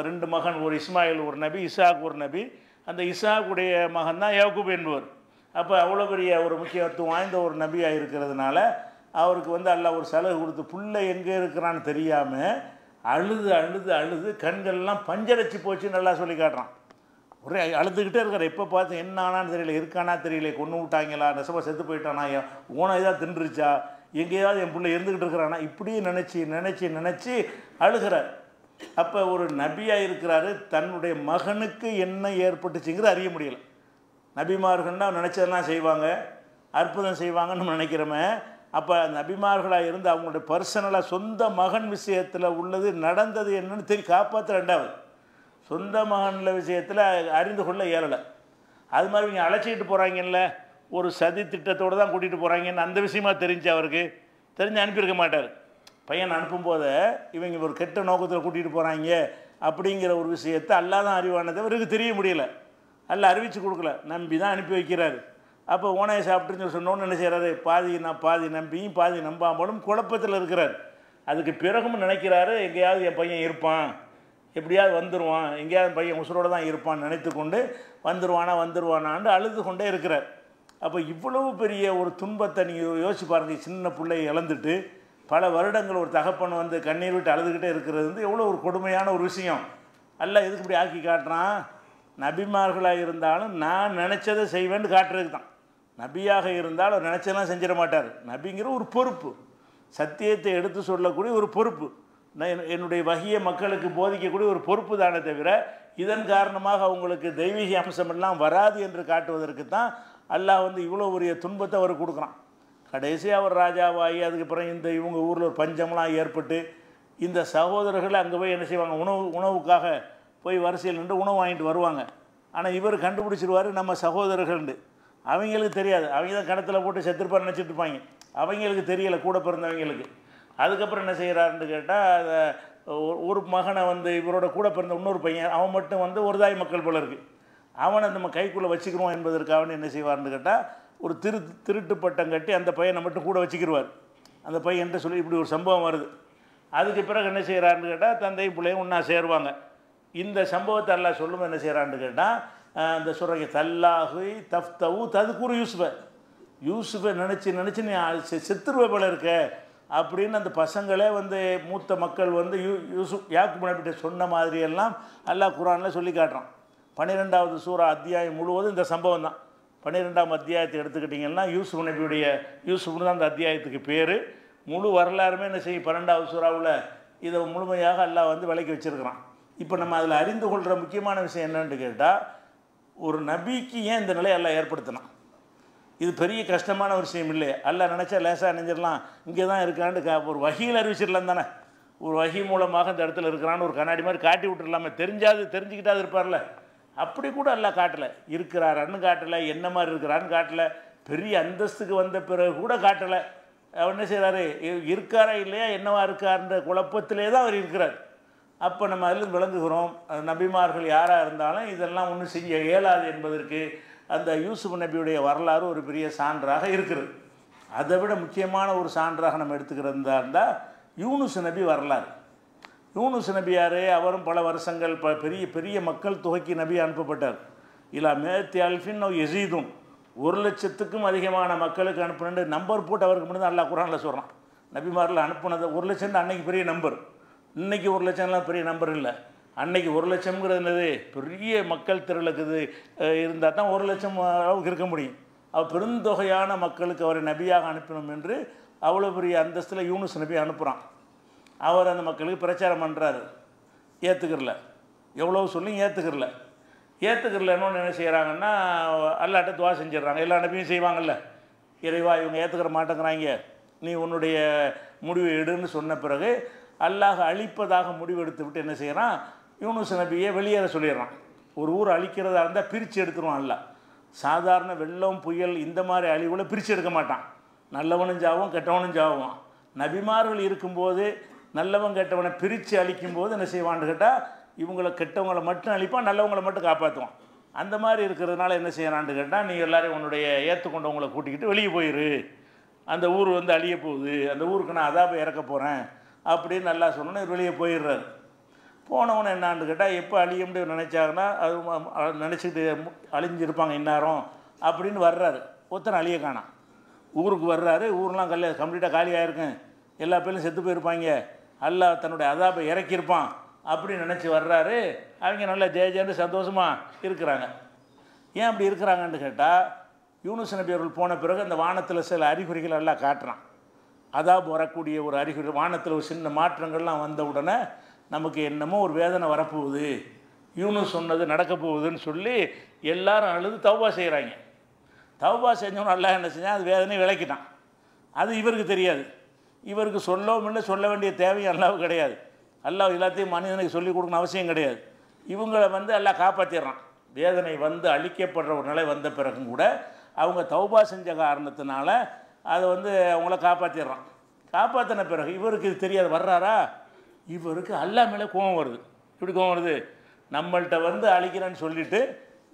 ரெண்டு மகன் ஒரு இஸ்மாயில் ஒரு நபி இசாக் ஒரு நபி. அந்த இசாக்குடைய மகன் தான் யாக்கூப் என்பவர். அப்போ அவ்வளோ பெரிய ஒரு முக்கியத்துவம் வாய்ந்த ஒரு நபியாக இருக்கிறதுனால அவருக்கு வந்து அல்ல ஒரு செலவு கொடுத்து புள்ள எங்கே இருக்கிறான்னு தெரியாமல் அழுது அழுது அழுது கண்கள்லாம் பஞ்சரைச்சி போச்சு நல்லா சொல்லி காட்டுறான். ஒரே அழுதுகிட்டே இருக்கிற எப்போ பார்த்து என்ன ஆனான்னு தெரியல இருக்கானா தெரியல கொண்டு விட்டாங்களா நெசமாக செத்து போயிட்டானா ஓன இதாக தின்றுச்சா எங்கேயாவது என் பிள்ளை இருந்துக்கிட்டு இருக்கிறானா இப்படியே நினச்சி நினச்சி நினச்சி அழுகிறார். அப்போ ஒரு நபியாக இருக்கிறாரு தன்னுடைய மகனுக்கு என்ன ஏற்பட்டுச்சுங்கிறது அறிய முடியல. நபிமார்கள்னா நினச்சதெல்லாம் செய்வாங்க அற்புதம் செய்வாங்கன்னு நம்ம நினைக்கிறோமே. அப்போ நபிமார்களாக இருந்து அவங்களுடைய பர்சனலாக சொந்த மகன் விஷயத்தில் உள்ளது நடந்தது என்னன்னு தெரிய காப்பாற்ற ரெண்டாவது. சொந்த மகனில் விஷயத்தில் அறிந்து கொள்ள இயலலை. அது மாதிரி இவங்க அழைச்சிக்கிட்டு போகிறாங்கல்ல ஒரு சதி திட்டத்தோடு தான் கூட்டிகிட்டு போகிறாங்கன்னு அந்த விஷயமா தெரிஞ்சு அவருக்கு. தெரிஞ்சு அனுப்பியிருக்க மாட்டார். பையன் அனுப்பும்போது இவங்க ஒரு கெட்ட நோக்கத்தில் கூட்டிகிட்டு போகிறாங்க அப்படிங்கிற ஒரு விஷயத்தை அல்லாதான் அறிவானது. அவருக்கு தெரிய முடியல. அல்ல அறிவித்து கொடுக்கல. நம்பி தான் அனுப்பி வைக்கிறாரு. அப்போ ஓனாய் சாப்பிட்டுன்னு சொன்னோன்னு என்ன செய்கிறாரு பாதி நான் பாதி நம்பியும் பாதி நம்பாமலும் குழப்பத்தில் இருக்கிறார். அதுக்கு பிறகும் நினைக்கிறாரு. எங்கேயாவது என் பையன் இருப்பான். எப்படியாவது வந்துடுவான் எங்கேயாவது பையன் உசுரோடு தான் இருப்பான்னு நினைத்து கொண்டு வந்துடுவானா வந்துடுவானான்னு அழுது கொண்டே இருக்கிறார். அப்போ இவ்வளவு பெரிய ஒரு துன்பத்தை நீங்கள் யோசிச்சு பாருங்கள் சின்ன பிள்ளையை இழந்துட்டு பல வருடங்கள் ஒரு தகப்பன் வந்து கண்ணீர் விட்டு அழுதுகிட்டே இருக்கிறது வந்து எவ்வளோ ஒரு கொடுமையான ஒரு விஷயம். அல்ல எதுக்கு இப்படி ஆக்கி காட்டுறான்? நபிமார்களாக இருந்தாலும் நான் நினச்சதை செய்வேன்னு காட்டுறதுக்கு தான். நபியாக இருந்தாலும் நினச்சதெல்லாம் செஞ்சிட மாட்டார். நபிங்கிற ஒரு பொறுப்பு. சத்தியத்தை எடுத்து சொல்லக்கூடிய ஒரு பொறுப்பு. நான் என்னுடைய வகையை மக்களுக்கு போதிக்கக்கூடிய ஒரு பொறுப்பு தானே தவிர இதன் காரணமாக அவங்களுக்கு தெய்வீக அம்சமெல்லாம் வராது என்று காட்டுவதற்கு தான் அல்லாஹ் வந்து இவ்வளோ பெரிய துன்பத்தை அவர் கொடுக்குறான். கடைசியாக அவர் ராஜாவாகி அதுக்கப்புறம் இந்த இவங்க ஊரில் ஒரு பஞ்சம்லாம் ஏற்பட்டு இந்த சகோதரர்கள் அங்கே போய் என்ன செய்வாங்க? உணவு உணவுக்காக போய் வரிசையில் நின்று உணவு வாங்கிட்டு வருவாங்க. ஆனால் இவர் கண்டுபிடிச்சிருவார் நம்ம சகோதரர்கள்ண்டு அவங்களுக்கு தெரியாது. அவங்க தான் கணத்தில் போட்டு செத்துருப்பார் நினச்சிட்டு இருப்பாங்க. அவங்களுக்கு தெரியலை கூட பிறந்தவங்களுக்கு. அதுக்கப்புறம் என்ன செய்கிறாருன்னு கேட்டால் ஒரு மகனை வந்து இவரோட கூட பிறந்த இன்னொரு பையன் அவன் மட்டும் வந்து ஒரு தாய் மக்கள் போல இருக்குது அவனை நம்ம கைக்குள்ளே வச்சுக்கிறோம் என்பதற்காக என்ன செய்வார்னு கேட்டால் ஒரு திரு திருட்டு பட்டம் கட்டி அந்த பையனை மட்டும் கூட வச்சுக்கிடுவார் அந்த பையன்ட்ட சொல்லி இப்படி ஒரு சம்பவம் வருது. அதுக்கு பிறகு என்ன செய்கிறான்னு கேட்டால் தந்தையும் பிள்ளையும் ஒன்றா சேருவாங்க. இந்த சம்பவத்தை எல்லாம் சொல்லும் என்ன செய்கிறான்னு கேட்டால் அந்த சொல்கிறாங்க தல்லாஹு தஃப்தவு ததுக்குரு யூசுஃபை. யூசுஃபை நினச்சி நினச்சி நீ செ- போல இருக்க. அப்படின்னு அந்த பசங்களே வந்து மூத்த மக்கள் வந்து யூ யூசுப் யாக்கு மனப்பிட்ட சொன்ன மாதிரியெல்லாம் அல்லாஹ் குரானில் சொல்லி காட்டுறான். பன்னிரெண்டாவது சூறா அத்தியாயம் முழுவதும் இந்த சம்பவம் தான். பன்னிரெண்டாம் அத்தியாயத்தை எடுத்துக்கிட்டிங்கன்னா யூசுப் நபியுடைய யூசுப்னு தான் அந்த அத்தியாயத்துக்கு பேர். முழு வரலாறுமே என்ன செய்யும்? பன்னெண்டாவது சூறாவில் இதை முழுமையாக எல்லாம் வந்து விலக்கி வச்சிருக்கிறான். இப்போ நம்ம அதில் அறிந்து கொள்கிற முக்கியமான விஷயம் என்னன்னு கேட்டால் ஒரு நபிக்கு ஏன் இந்த நிலையை எல்லாம் ஏற்படுத்தினான்? இது பெரிய கஷ்டமான ஒரு விஷயம் இல்லை எல்லாம் நினச்சா லேசாக நினைஞ்சிடலாம் இங்கே தான் இருக்கான்னு கா ஒரு வகையில் அறிவிச்சிடலாம் தானே. ஒரு வகை மூலமாக இந்த இடத்துல இருக்கிறான்னு ஒரு கண்ணாடி மாதிரி காட்டி விட்டுறலாமே தெரிஞ்சாது தெரிஞ்சுக்கிட்டாது இருப்பார்ல. அப்படி கூட எல்லாம் காட்டலை. இருக்கிறாரான்னு காட்டலை என்ன மாதிரி இருக்கிறான்னு காட்டலை. பெரிய அந்தஸ்துக்கு வந்த பிறகு கூட காட்டலை. அவர் என்ன செய்கிறாரு இருக்காரா இல்லையா என்னவா இருக்காருன்ற குழப்பத்திலே தான் அவர் இருக்கிறார். அப்போ நம்ம அதில் விளங்குகிறோம் நபிமார்கள் யாராக இருந்தாலும் இதெல்லாம் ஒன்றும் செய்ய இயலாது என்பதற்கு அந்த யூசுப் நபியுடைய வரலாறு ஒரு பெரிய சான்றாக இருக்கிறது. அதை விட முக்கியமான ஒரு சான்றாக நம்ம எடுத்துக்கிறதா இருந்தால் யூனுஸ் நபி வரலாறு. யூனுஸ் நபியார் அவரும் பல வருஷங்கள் ப பெரிய பெரிய மக்கள் தொகைக்கு நபி அனுப்பப்பட்டார். இல்லை மேத்தி அல்ஃபின் நோ எசீதும் ஒரு லட்சத்துக்கும் அதிகமான மக்களுக்கு அனுப்பினு நம்பர் போட்டு அவருக்கு மட்டும் அல்லா குரானில் சொல்கிறான் நபிமாரில் அனுப்புனது ஒரு லட்சம் அன்னைக்கு பெரிய நம்பர். இன்றைக்கி ஒரு லட்சம்லாம் பெரிய நம்பர் இல்லை. அன்னைக்கு ஒரு லட்சம்ங்கிறது என்னது? பெரிய மக்கள் திரளுக்குது. இருந்தால் தான் ஒரு லட்சம் அளவுக்கு இருக்க முடியும். அவர் பெருந்தொகையான மக்களுக்கு அவரை நபியாக அனுப்பணும் என்று அவ்வளோ பெரிய அந்தஸ்தில் யூனுஸ் நபி அனுப்புகிறான் அவர் அந்த மக்களுக்கு பிரச்சாரம் பண்ணுறாரு ஏற்றுக்கிறல எவ்வளோ சொல்லி ஏற்றுக்கிறல ஏற்றுக்கிறல இன்னொன்று என்ன செய்கிறாங்கன்னா அல்லாட்ட துவா செஞ்சிடுறாங்க. எல்லா நபியும் செய்வாங்கல்ல. இறைவா இவங்க ஏற்றுக்கிற மாட்டேங்கிறாங்க நீ உன்னுடைய முடிவு எடுன்னு சொன்ன பிறகு அல்லாஹ் அழிப்பதாக முடிவெடுத்து விட்டு என்ன செய்கிறான் யூனுஸ் நபியை வெளியேற சொல்லிடுறான். ஒரு ஊர் அழிக்கிறதா இருந்தால் பிரித்து எடுத்துருவான் அல்லாஹ். சாதாரண வெள்ளம் புயல் இந்த மாதிரி அழிவுகளை பிரித்து எடுக்க மாட்டான். நல்லவனும் ஜாவும் கெட்டவனும் ஜாவும். நபிமார்கள் இருக்கும்போது நல்லவன் கெட்டவனை பிரித்து அழிக்கும்போது என்ன செய்வான்னு கேட்டால் இவங்களை கெட்டவங்களை மட்டும் அழிப்பான் நல்லவங்களை மட்டும் காப்பாற்றுவான் அந்த மாதிரி இருக்கிறதுனால என்ன செய்யறான்னு கேட்டால் நீ எல்லாரையும் உன்னுடைய ஏற்றுக்கொண்டவங்களை கூட்டிக்கிட்டு வெளியே போயிரு. அந்த ஊர் வந்து அழிய போகுது. அந்த ஊருக்கு நான் அதாப இறக்க போகிறேன் அப்படின்னு நல்லா சொன்னோன்னே வெளியே போயிடுறாரு. போனவன என்னான்னு கேட்டால் எப்போ அழிய முடியும் நினச்சாங்கன்னா அது நினச்சிக்கிட்டு அழிஞ்சிருப்பாங்க இந்நேரம் அப்படின்னு வர்றாரு. ஒருத்தன் அழிய காணாம். ஊருக்கு வர்றாரு. ஊர்லாம் கல்ல கம்ப்ளீட்டாக காலியாக இருக்கும் எல்லா பேரும் செத்து போயிருப்பாங்க. அல்லாஹ் தன்னுடைய அதாபை இறக்கியிருப்பான் அப்படின்னு நினச்சி வர்றாரு. அவங்க நல்லா ஜெய ஜெயன்னு சந்தோஷமாக இருக்கிறாங்க. ஏன் அப்படி இருக்கிறாங்கன்னு கேட்டால் யூனுஸ் நபி அவர்கள் போன பிறகு அந்த வானத்தில் சில அறிகுறிகள் எல்லாம் காட்டுறான். அதாப் வரக்கூடிய ஒரு அறிகுறி வானத்தில் ஒரு சின்ன மாற்றங்கள்லாம் வந்த உடனே நமக்கு என்னமோ ஒரு வேதனை வரப்போகுது. யூனுஸ் சொன்னது நடக்க போகுதுன்னு சொல்லி எல்லாரும் அழுது தௌபா செய்கிறாங்க தௌபா செஞ்சவன் நல்லா என்ன செஞ்சால் அது வேதனையை விளக்கிட்டான். அது இவருக்கு தெரியாது. இவருக்கு சொல்லவும் இல்லை சொல்ல வேண்டிய தேவையும் அல்லாவும் கிடையாது. அல்லாஹ் எல்லாத்தையும் மனிதனுக்கு சொல்லிக் கொடுக்கணும் அவசியம் கிடையாது. இவங்களை வந்து எல்லாம் காப்பாற்றிடுறான் வேதனை வந்து அழிக்கப்படுற ஒரு நிலை வந்த பிறகும் கூட அவங்க தௌபா செஞ்ச காரணத்தினால அதை வந்து அவங்கள காப்பாற்றிடுறான் காப்பாற்றின பிறகு இவருக்கு இது தெரியாது வர்றாரா? இவருக்கு அல்லா மேலே கோவம் வருது. இப்படி கோவம் வருது? நம்மள்கிட்ட வந்து அழிக்கிறேன்னு சொல்லிட்டு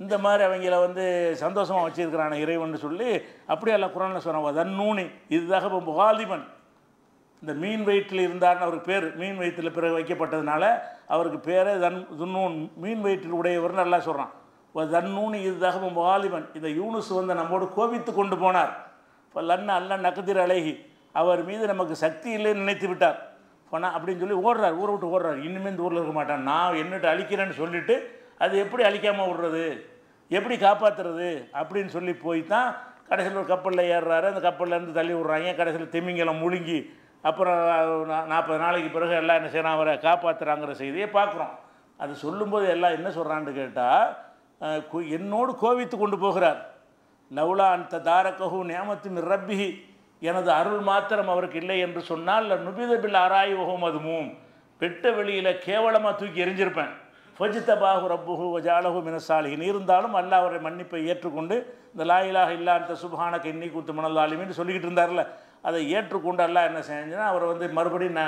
இந்த மாதிரி அவங்கள வந்து சந்தோஷமாக வச்சுருக்கிறான இறைவன் சொல்லி அப்படியே எல்லாம் குரானில் சொன்னான் தன்னூனி இதுதாக இப்போ முகாலிமன் இந்த மீன் வயிற்றில் இருந்தார்னு அவருக்கு பேர். மீன் வயிற்றில் பிறகு வைக்கப்பட்டதுனால அவருக்கு பேரே தன் துன்னூன். மீன் வயிற்றில் உடையவர்னு நல்லா சொல்கிறான் தன்னூன் இது தகவம் வாலிபன். இந்த யூனுஸ் வந்து நம்மோடு கோபித்து கொண்டு போனார். இப்போ லன்ன அல்ல நக்கத்திர அழகி அவர் மீது நமக்கு சக்தி இல்லைன்னு நினைத்து விட்டார். போனால் அப்படின்னு சொல்லி ஓடுறார். ஊரை விட்டு ஓடுறார். இனிமேல் இந்த ஊரில் இருக்க மாட்டான். நான் என்னட்டு அழிக்கிறேன்னு சொல்லிட்டு அது எப்படி அழிக்காமல் விடுறது? எப்படி காப்பாற்றுறது அப்படின்னு சொல்லி போய் தான் கடைசியில் ஒரு கப்பலில் ஏறுறாரு. அந்த கப்பல்ல இருந்து தள்ளி விட்றாங்க. கடைசியில் திமிங்கலம் முழுங்கி அப்புறம் நாற்பது நாளைக்கு பிறகு எல்லாம் என்ன செய்யணும் அவரை காப்பாற்றுறாங்கிற செய்தியை பார்க்குறோம். அது சொல்லும்போது எல்லாம் என்ன சொல்கிறான்னு கேட்டால் என்னோடு கோவித்து கொண்டு போகிறார். லவ்லா அந்த தாரகஹு நேமத்தின் ரப்பிஹி. எனது அருள் மாத்திரம் அவருக்கு இல்லை என்று சொன்னால் நுபிதபில் ஆராய்வகும் அதுவும் வெட்ட வெளியில் கேவலமாக தூக்கி எரிஞ்சிருப்பேன். ஃபஜித்தபாகு ரப்புஹு வஜாலஹு மினசாலிகின் இருந்தாலும் அல்ல அவரை மன்னிப்பை ஏற்றுக்கொண்டு இந்த லாயிலாக இல்லா அந்த இன்னி கூத்து மணலாலிமின்னு சொல்லிக்கிட்டு இருந்தார்ல. அதை ஏற்றுக்கொண்டு அல்லாஹ் என்ன செஞ்சுன்னா அவரை வந்து மறுபடியும் ந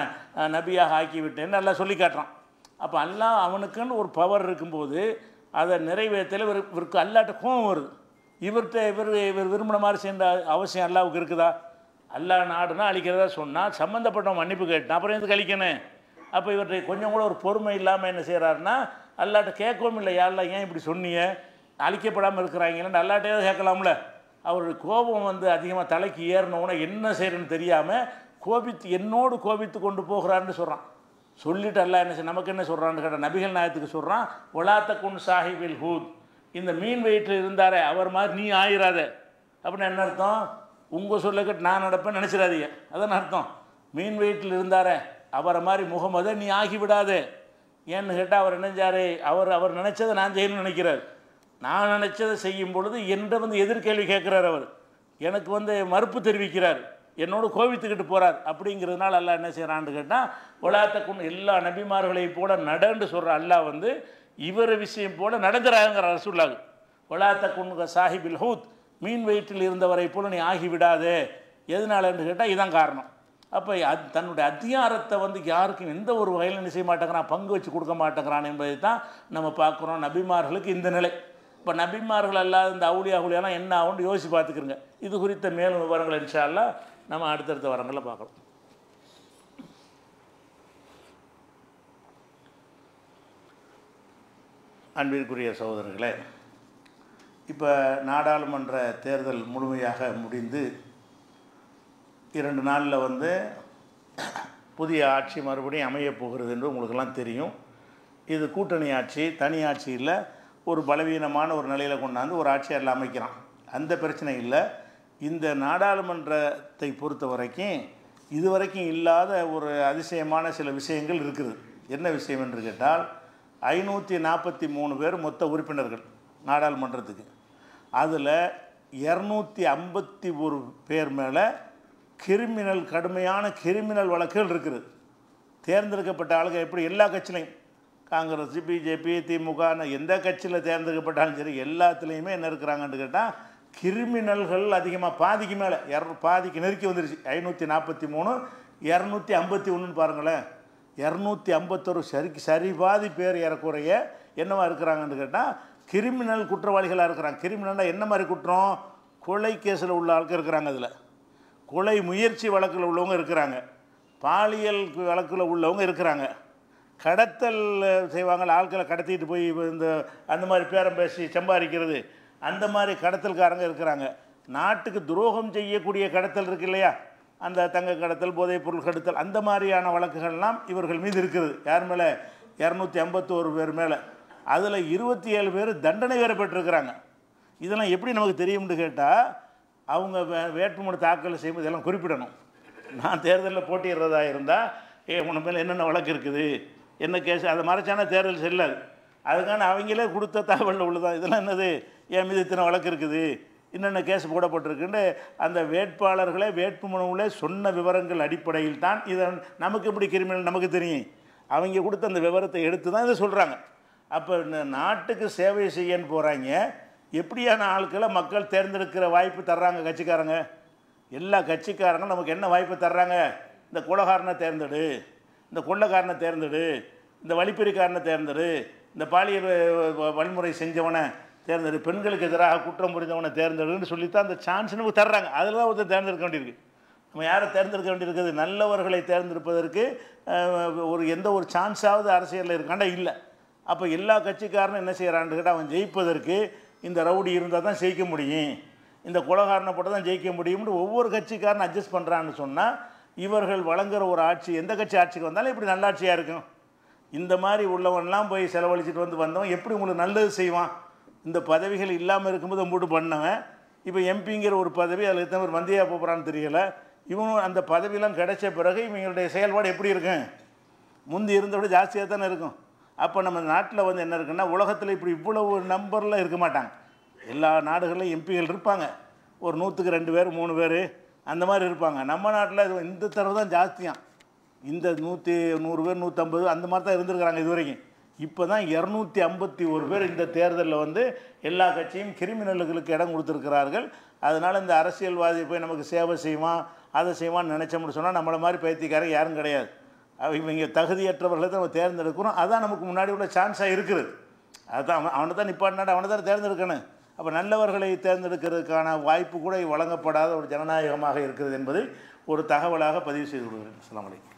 நபியாக ஆக்கி விட்டேன்னு அல்லாஹ் சொல்லி காட்டுறான். அப்போ அல்லா அவனுக்குன்னு ஒரு பவர் இருக்கும்போது அதை நிறைவேற்றல இவர் இவருக்கு அல்லாட்ட கோவம் வருது. இவர்கிட்ட இவர் இவர் விரும்பின மாதிரி சேர்ந்த அவசியம் அல்லாவுக்கு இருக்குதா? அல்லா நாடுனா அழிக்கிறதா சொன்னால் சம்மந்தப்பட்டவன் மன்னிப்பு கேட்டான் அப்புறம் எதுக்கு அழிக்கணும்? அப்போ இவர்கிட்ட கொஞ்சம் கூட ஒரு பொறுமை இல்லாமல் என்ன செய்கிறாருன்னா அல்லாட்ட கேட்கவும் இல்லை யாரெல்லாம் ஏன் இப்படி சொன்னீங்க? அழிக்கப்படாமல் இருக்கிறாங்கன்னு அல்லாட்டே கேட்கலாம்ல. அவருடைய கோபம் வந்து அதிகமாக தலைக்கு ஏறினவுடனே என்ன செய்யறன்னு தெரியாமல் கோபித்து என்னோடு கோபித்து கொண்டு போகிறான்னு சொல்கிறான் சொல்லிட்டு அல்ல என்ன செய்ய நமக்கு என்ன சொல்கிறான்னு கேட்டால் நபிகள் நாயத்துக்கு சொல்கிறான் ஒலாத்த குன் சாஹிபில் ஹூத். இந்த மீன் வயிற்றில் இருந்தாரே அவர் மாதிரி நீ ஆயிராத. அப்படின்னு என்ன அர்த்தம்? உங்கள் சொல்லக்கிட்டு நான் நடப்பேன் நினச்சிடாதீங்க. அதான் அர்த்தம். மீன் வயிற்றில் இருந்தாரே அவரை மாதிரி முகமதை நீ ஆகிவிடாதே. ஏன்னு கேட்டால் அவர் நினைஞ்சாரு அவர் அவர் நினச்சதை நான் செய்யணும்னு நினைக்கிறார். நான் நினச்சதை செய்யும் பொழுது என்ற வந்து எதிர்கேள்வி கேட்குறார் அவர். எனக்கு வந்து மறுப்பு தெரிவிக்கிறார். என்னோடு கோவித்துக்கிட்டு போகிறார் அப்படிங்கிறதுனால அல்லா என்ன செய்கிறான்னு கேட்டால் உலகத்தக்கும் எல்லா நபிமார்களையும் போல நடன்னு சொல்கிற அல்லாஹ் வந்து இவர் விஷயம் போல நடந்துறாங்கிற ரசூல்லாகு உலாத்தக்குன்னு சாஹிபில் ஹூத் மீன் வயிற்றில் இருந்தவரை போல நீ ஆகிவிடாதே. எதனாலன்னு கேட்டால் இதான் காரணம். அப்போ அது தன்னுடைய அதிகாரத்தை வந்து யாருக்கும் எந்த ஒரு வகையில் என்ன செய்ய மாட்டேங்கிறான்? பங்கு வச்சு கொடுக்க மாட்டேங்கிறான் என்பதை தான் நம்ம பார்க்குறோம். நபிமார்களுக்கு இந்த நிலை. இப்போ நபிமார்கள் அல்லாத இந்த அவுளியா அவுளியாலாம் என்ன ஆகும்னு யோசிச்சு பார்த்துக்கிறங்க. இது குறித்த மேலும் விவரங்கள் இன்ஷால்லாம் நம்ம அடுத்தடுத்த வரங்களில் பார்க்கலாம் அன்பிற்குரிய சகோதரர்களே இப்போ நாடாளுமன்ற தேர்தல் முழுமையாக முடிந்து இரண்டு நாளில் வந்து புதிய ஆட்சி மறுபடியும் அமையப் போகிறது என்று உங்களுக்கெல்லாம் தெரியும். இது கூட்டணி ஆட்சி தனி ஆட்சி இல்லை ஒரு பலவீனமான ஒரு நிலையில் கொண்டாந்து ஒரு ஆட்சியரில் அமைக்கிறான். அந்த பிரச்சனை இல்லை. இந்த நாடாளுமன்றத்தை பொறுத்த வரைக்கும் இதுவரைக்கும் இல்லாத ஒரு அதிசயமான சில விஷயங்கள் இருக்குது. என்ன விஷயம் என்று கேட்டால் ஐநூற்றி நாற்பத்தி மூணு பேர் மொத்த உறுப்பினர்கள் நாடாளுமன்றத்துக்கு. அதில் இரநூத்தி ஐம்பத்தி ஒரு பேர் மேலே கிரிமினல் கடுமையான கிரிமினல் வழக்குகள் இருக்குது. தேர்ந்தெடுக்கப்பட்ட ஆளுங்க எப்படி எல்லா கட்சியிலையும் காங்கிரஸ் பிஜேபி திமுக எந்த கட்சியில் தேர்ந்தெடுக்கப்பட்டாலும் சரி எல்லாத்துலேயுமே என்ன இருக்கிறாங்கன்னு கேட்டால் கிரிமினல்கள் அதிகமாக பாதிக்கு மேலே இர பாதிக்கு நெருக்கி வந்துருச்சு. ஐநூற்றி நாற்பத்தி மூணு இரநூத்தி ஐம்பத்தி ஒன்றுன்னு பாருங்களேன். இரநூத்தி ஐம்பத்தொரு சரி சரி பாதி பேர் ஏறக்குறைய என்னவா இருக்கிறாங்கன்னு கேட்டால் கிரிமினல் குற்றவாளிகளாக இருக்கிறாங்க. கிரிமினல்னால் என்ன மாதிரி குற்றம்? கொலை கேஸில் உள்ள ஆட்கள் இருக்கிறாங்க அதில். கொலை முயற்சி வழக்கில் உள்ளவங்க இருக்கிறாங்க. பாலியல் வழக்கில் உள்ளவங்க இருக்கிறாங்க. கடத்தல் செய்வாங்க ஆட்களை கடத்திட்டு போய் இந்த அந்த மாதிரி பேரம் பேசி சம்பாதிக்கிறது. அந்த மாதிரி கடத்தல்காரங்க இருக்கிறாங்க. நாட்டுக்கு துரோகம் செய்யக்கூடிய கடத்தல் இருக்கு இல்லையா? அந்த தங்க கடத்தல் போதைப் பொருள் கடத்தல் அந்த மாதிரியான வழக்குகள்லாம் இவர்கள் மீது இருக்குது. யார் மேலே? இரநூத்தி ஐம்பத்தோரு பேர் மேலே. அதில் இருபத்தி ஏழு பேர் தண்டனை வேறு பெற்றிருக்கிறாங்க. இதெல்லாம் எப்படி நமக்கு தெரியும்னு கேட்டால் அவங்க வே வேட்புமனு தாக்கல் செய்யும்போது இதெல்லாம் குறிப்பிடணும். நான் தேர்தலில் போட்டிடுறதா இருந்தால் ஏ உன மேலே என்னென்ன வழக்கு இருக்குது? என்ன கேஸ் அதை மறைச்சானா தேர்தல் செல்லாது அதுக்கான அவங்களே கொடுத்த தகவலில் உள்ளதான். இதெல்லாம் என்னது? என் மீது இத்தனை வழக்கு இருக்குது. இன்னென்ன கேஸ் போடப்பட்டிருக்குன்னு அந்த வேட்பாளர்களே வேட்புமனுவிலே சொன்ன விவரங்கள் அடிப்படையில் தான் இதை நமக்கு எப்படி கிரிமினல் நமக்கு தெரியும்? அவங்க கொடுத்த அந்த விவரத்தை எடுத்து தான் இதை சொல்கிறாங்க அப்போ இந்த நாட்டுக்கு சேவை செய்யன்னு போகிறாங்க எப்படியான ஆட்களை மக்கள் தேர்ந்தெடுக்கிற வாய்ப்பு தர்றாங்க கட்சிக்காரங்க? எல்லா கட்சிக்காரங்களும் நமக்கு என்ன வாய்ப்பு தர்றாங்க? இந்த குலகாரனை தேர்ந்தெடு. இந்த கொள்ளைக்காரனை தேர்ந்தெடு இந்த வழிப்பறிக்காரனை தேர்ந்தெடு இந்த பாலியல் வ- வன்முறை செஞ்சவனை தேர்ந்தெடு பெண்களுக்கு எதிராக குற்றம் புரிந்தவனை தேர்ந்தெடுன்னு சொல்லித்தான் அந்த சான்ஸ் நமக்கு தர்றாங்க. அதில் தான் ஒருத்தர் தேர்ந்தெடுக்க வேண்டியிருக்கு. நம்ம யாரை தேர்ந்தெடுக்க வேண்டியிருக்குது? நல்லவர்களை தேர்ந்தெடுப்பதற்கு ஒரு எந்த ஒரு சான்ஸாவது அரசியலில் இருக்காண்டா? இல்லை. அப்போ எல்லா கட்சிக்காரனும் என்ன செய்கிறான்னு கேட்டால் அவன் ஜெயிப்பதற்கு இந்த ரவுடி இருந்தால் தான் ஜெயிக்க முடியும். இந்த குலகாரனை போட்டு தான் ஜெயிக்க முடியும்னு ஒவ்வொரு கட்சிக்காரனும் அட்ஜஸ்ட் பண்ணுறான்னு சொன்னால் இவர்கள் வழங்குற ஒரு ஆட்சி எந்த கட்சி ஆட்சிக்கு வந்தாலும் இப்படி நல்லாட்சியாக இருக்கும்? இந்த மாதிரி உள்ளவன்லாம் போய் செலவழிச்சிட்டு வந்து வந்தவன் எப்படி உங்களுக்கு நல்லது செய்வான்? இந்த பதவிகள் இல்லாமல் இருக்கும்போது மூட்டு பண்ணவன். இப்போ எம்பிங்கிற ஒரு பதவி அதில் எத்தனை பேர் மந்திரியாக போகிறான்னு தெரியல. இவனும் அந்த பதவியெல்லாம் கிடைச்ச பிறகு இவங்களுடைய செயல்பாடு எப்படி இருக்கும்? முந்தி இருந்தவிட ஜாஸ்தியாக தானே இருக்கும். அப்போ நம்ம நாட்டில் வந்து என்ன இருக்குன்னா உலகத்தில் இப்படி இவ்வளவு நம்பரில் இருக்க மாட்டாங்க. எல்லா நாடுகளிலும் எம்பிகள் இருப்பாங்க. ஒரு நூற்றுக்கு ரெண்டு பேர் மூணு பேர். அந்த மாதிரி இருப்பாங்க. நம்ம நாட்டில் இது இந்த தடவை தான் ஜாஸ்தியாக இந்த நூற்றி நூறு பேர் நூற்றம்பது அந்த மாதிரி தான் இருந்திருக்கிறாங்க இது வரைக்கும் இப்போ தான் இரநூத்தி ஐம்பத்தி ஒரு பேர் இந்த தேர்தலில் வந்து எல்லா கட்சியும் கிரிமினல்களுக்கு இடம் கொடுத்துருக்கிறார்கள். அதனால் இந்த அரசியல்வாதி போய் நமக்கு சேவை செய்வான் அதை செய்வான்னு நினச்சோம்னு சொன்னால் நம்மளை மாதிரி பைத்தியக்காரங்க யாரும் கிடையாது. அவ- இவங்க தகுதியற்றவர்களை தான் நம்ம தேர்ந்தெடுக்கிறோம் அதான் நமக்கு முன்னாடி உள்ள சான்ஸாக இருக்குது. அதுதான் அவன் அவனை தான் நிப்பாட்டினாட்டு அவனை தான் தேர்ந்தெடுக்கணும். அப்போ நல்லவர்களை தேர்ந்தெடுக்கிறதுக்கான வாய்ப்பு கூட வழங்கப்படாத ஒரு ஜனநாயகமாக இருக்கிறது என்பதை ஒரு தகவலாக பதிவு செய்து கொள்கிறேன். அலாம் அலைக்கும்.